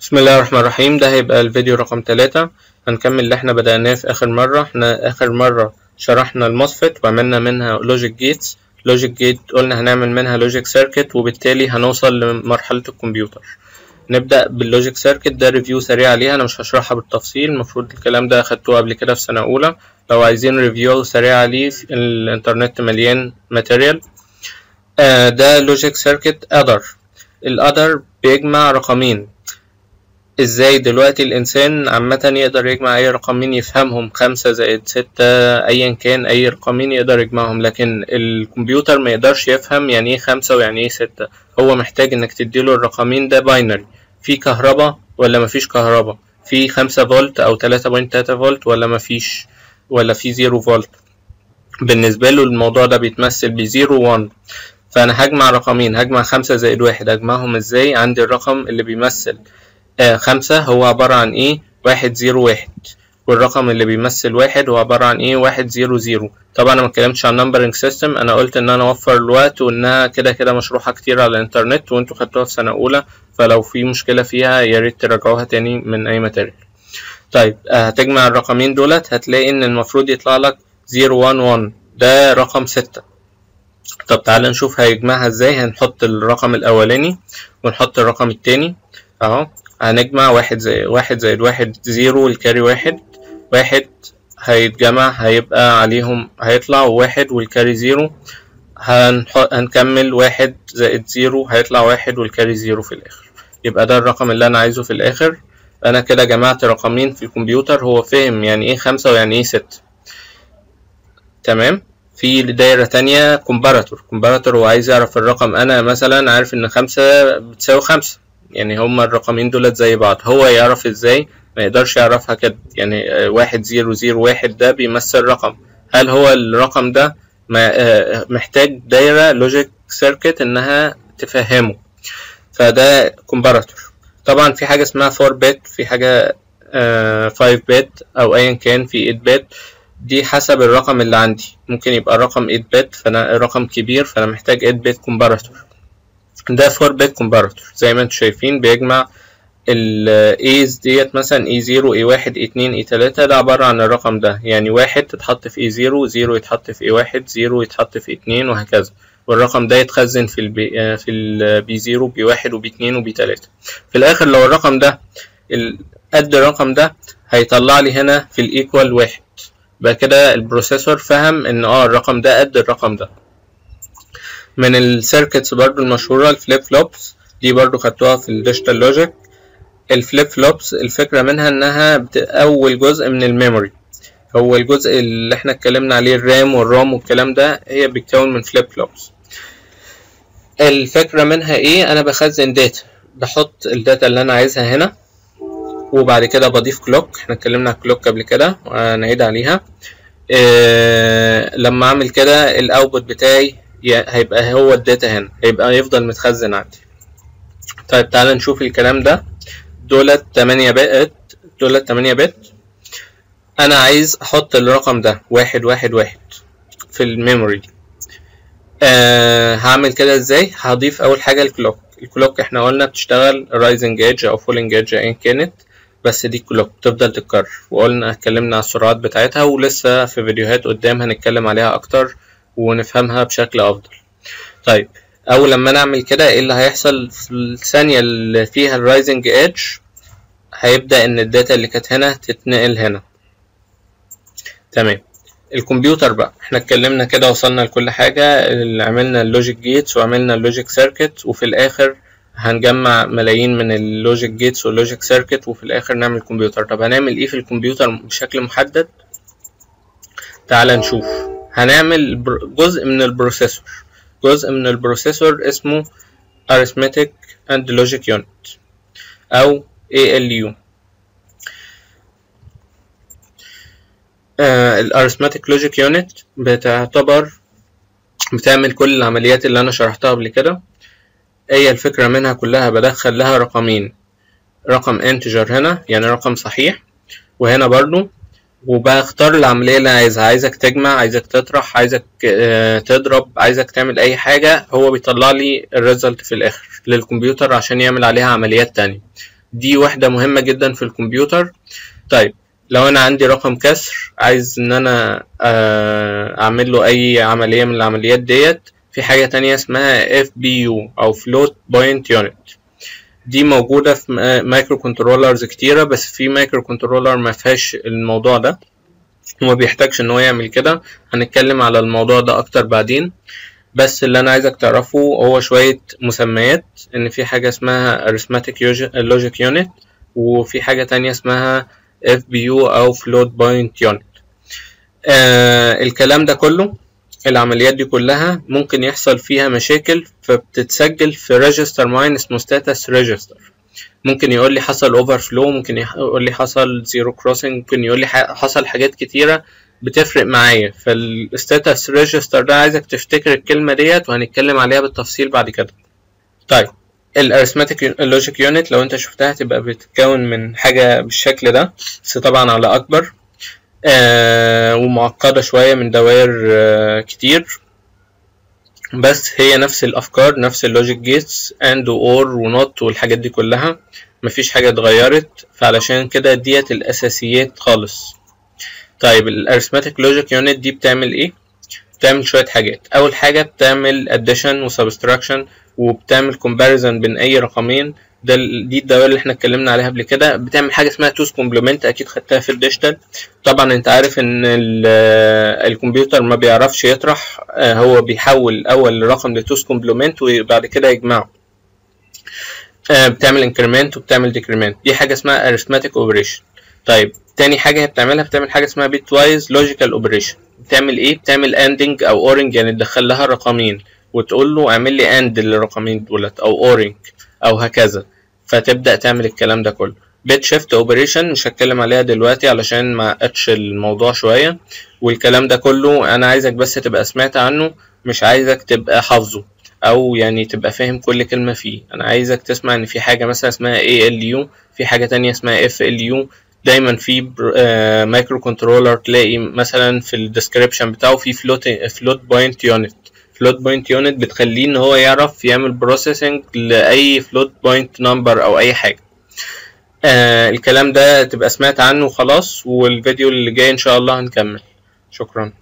بسم الله الرحمن الرحيم. ده هيبقى الفيديو رقم ثلاثة هنكمل اللي إحنا بدأناه في آخر مرة. إحنا آخر مرة شرحنا ال MOSFET وعملنا منها logic gates logic gate قلنا هنعمل منها logic circuit وبالتالي هنوصل لمرحلة الكمبيوتر. نبدأ بال logic circuit ده review سريع عليها. أنا مش هشرحها بالتفصيل. المفروض الكلام ده أخدتوه قبل كده في سنة أولى. لو عايزين review سريع عليه الإنترنت مليان material آه ده logic circuit adder ال adder بيجمع رقمين. إزاي دلوقتي الإنسان عامة يقدر يجمع أي رقمين يفهمهم؟ خمسة زائد ستة ايا كان أي رقمين يقدر يجمعهم لكن الكمبيوتر ما يقدرش يفهم يعني إيه خمسة ويعني إيه ستة. هو محتاج إنك تديله الرقمين ده binary في كهرباء ولا مفيش كهرباء في خمسة فولت أو تلاتة point تلاتة فولت ولا مفيش ولا في zero فولت؟ بالنسبة له الموضوع ده بيتمثل ب zero one فأنا هجمع رقمين هجمع خمسة زائد واحد هجمعهم إزاي؟ عندي الرقم اللي بيمثل. آه خمسة هو عبارة عن إيه؟ واحد zero واحد. والرقم اللي بيمثل واحد هو عبارة عن إيه؟ واحد zero zero. طبعا أنا متكلمتش عن numbering system أنا قلت إن أنا أوفر الوقت وإنها كده كده مشروحة كتير على الإنترنت وإنتوا خدتوها في سنة أولى. فلو في مشكلة فيها يا ريت تراجعوها تاني من أي material طيب آه هتجمع الرقمين دولت. هتلاقي إن المفروض يطلع لك zero one one. ده رقم ستة. طب تعالى نشوف هيجمعها إزاي. هنحط الرقم الأولاني ونحط الرقم التاني. أهو. هنجمع واحد زائد واحد زائد واحد zero وال carry واحد. واحد هيتجمع هيبقى عليهم هيطلع واحد وال carry zero. هنحط هنكمل واحد زائد zero هيطلع واحد وال carry zero في الآخر. يبقى ده الرقم اللي أنا عايزه في الآخر. أنا كده جمعت رقمين في الكمبيوتر هو فهم يعني إيه خمسة ويعني إيه ستة. تمام؟ في دايرة تانية comparator comparator هو عايز يعرف الرقم. أنا مثلا عارف إن خمسة بتساوي خمسة. يعني هما الرقمين دولت زي بعض. هو يعرف إزاي؟ ما يقدرش يعرفها كده يعني واحد zero zero واحد ده بيمثل رقم. هل هو الرقم ده محتاج دايرة logic circuit إنها تفهمه؟ فده comparator طبعا في حاجة اسمها 4 bit في حاجة 5 bit أو ايا كان في 8 bit دي حسب الرقم اللي عندي. ممكن يبقى الرقم 8 bit فأنا رقم كبير فأنا محتاج 8 bit comparator ده 4 bit comparator زي ما أنتم شايفين بيجمع ال A's ديت مثلا A 0 A 1 A 2 A 3 ده عبارة عن الرقم ده. يعني واحد تتحط في A 0 0 يتحط في A 1 0 يتحط في A 2 وهكذا. والرقم ده يتخزن في البي في البي 0 بي 1 وبي 2 وبي 3 في الآخر لو الرقم ده قد الرقم ده هيطلع لي هنا في ال equal واحد. يبقى كده ال processor فهم إن آه الرقم ده قد الرقم ده. من ال circuits برضو المشهورة ال flip flops دي برضو خدتوها في ال digital logic ال flip flops الفكرة منها إنها أول جزء من ال memory. هو الجزء اللي إحنا اتكلمنا عليه ال RAM وال ROM والكلام ده هي بيتكون من flip flops الفكرة منها إيه؟ أنا بخزن data بحط ال data اللي أنا عايزها هنا. وبعد كده بضيف clock إحنا اتكلمنا على clock قبل كده وهنعيد عليها. إيه لما أعمل كده ال output بتاعي هيبقى هو ال data هنا. هيبقى يفضل متخزن عندي. طيب تعالى نشوف الكلام ده. دولت 8 bit دولت 8 bit. أنا عايز أحط الرقم ده واحد واحد واحد في ال memory آه هعمل كده إزاي؟ هضيف أول حاجة ال clock. ال clock إحنا قلنا بتشتغل rising edge أو falling edge ايا كانت بس دي clock تفضل تتكرر. وقلنا اتكلمنا على السرعات بتاعتها ولسه في فيديوهات قدام هنتكلم عليها أكتر. ونفهمها بشكل أفضل. طيب أول لما نعمل كده إيه اللي هيحصل؟ في الثانية اللي فيها ال rising edge هيبدأ إن ال data اللي كانت هنا تتنقل هنا. تمام. الكمبيوتر بقى إحنا اتكلمنا كده وصلنا لكل حاجة اللي عملنا ال logic gates وعملنا ال logic circuit وفي الآخر هنجمع ملايين من ال logic gates وال logic circuit وفي الآخر نعمل كمبيوتر. طب هنعمل إيه في الكمبيوتر بشكل محدد؟ تعال نشوف. هنعمل جزء من ال processor. جزء من ال processor اسمه arithmetic and logic unit أو ALU آه ال arithmetic logic unit بتعتبر بتعمل كل العمليات اللي أنا شرحتها قبل كده. هي الفكرة منها كلها بدخل لها رقمين. رقم integer هنا يعني رقم صحيح وهنا برضو وبختار العملية اللي أنا عايزها. عايزك تجمع عايزك تطرح عايزك تضرب عايزك تعمل أي حاجة هو بيطلع لي ال result في الآخر للكمبيوتر عشان يعمل عليها عمليات تانية. دي وحدة مهمة جدا في الكمبيوتر. طيب لو أنا عندي رقم كسر عايز إن أنا أعمل له أي عملية من العمليات ديت. في حاجة تانية اسمها FPU أو Float Point Unit. دي موجودة في microcontrollers كتيرة بس في microcontroller ما فيهاش الموضوع ده. وما بيحتاجش إن هو يعمل كده. هنتكلم على الموضوع ده أكتر بعدين. بس اللي أنا عايزك تعرفه هو شوية مسميات. إن في حاجة اسمها arithmetic logic unit وفي حاجة تانية اسمها FPU أو float point unit. آه الكلام ده كله العمليات دي كلها ممكن يحصل فيها مشاكل فبتتسجل في register معين اسمه status register. ممكن يقول لي حصل overflow ممكن يقول لي حصل zero crossing ممكن يقول لي حصل حاجات كتيرة بتفرق معايا. فال status register ده عايزك تفتكر الكلمة ديت وهنتكلم عليها بالتفصيل بعد كده. طيب ال arithmetic logic unit لو انت شفتها تبقى بتتكون من حاجة بالشكل ده بس طبعا على أكبر. آه ومعقدة شوية من دوائر آه كتير. بس هي نفس الأفكار نفس ال logic gates and or و not والحاجات دي كلها. مفيش حاجة اتغيرت فعلشان كده ديت الأساسيات خالص. طيب ال arithmetic logic unit دي بتعمل إيه؟ بتعمل شوية حاجات. أول حاجة بتعمل addition و subtraction وبتعمل comparison بين أي رقمين. ده دي الدوائر اللي إحنا اتكلمنا عليها قبل كده. بتعمل حاجة اسمها two's complement أكيد خدتها في ال digital. طبعا أنت عارف إن الكمبيوتر ما بيعرفش يطرح هو بيحول الأول الرقم ل two's complement وبعد كده يجمعه. بتعمل increment وبتعمل decrement دي حاجة اسمها arithmetic operation طيب تاني حاجة هي بتعملها بتعمل حاجة اسمها bitwise logical operation بتعمل إيه؟ بتعمل anding أو oring يعني تدخل لها رقمين. وتقول له اعمل لي and للرقمين دولت أو oring أو هكذا. فتبدأ تعمل الكلام ده كله. bit shift operation مش هتكلم عليها دلوقتي علشان ما اتش الموضوع شوية. والكلام ده كله أنا عايزك بس تبقى سمعت عنه مش عايزك تبقى حافظه أو يعني تبقى فاهم كل كلمة فيه. أنا عايزك تسمع إن في حاجة مثلا اسمها ALU في حاجة تانية اسمها FLU دايما في microcontroller تلاقي مثلا في ال description بتاعه في float floating point unit floating point unit بتخليه إن هو يعرف يعمل processing لأي floating point number أو أي حاجة. آه الكلام ده تبقى سمعت عنه خلاص والفيديو اللي جاي إن شاء الله هنكمل. شكرا.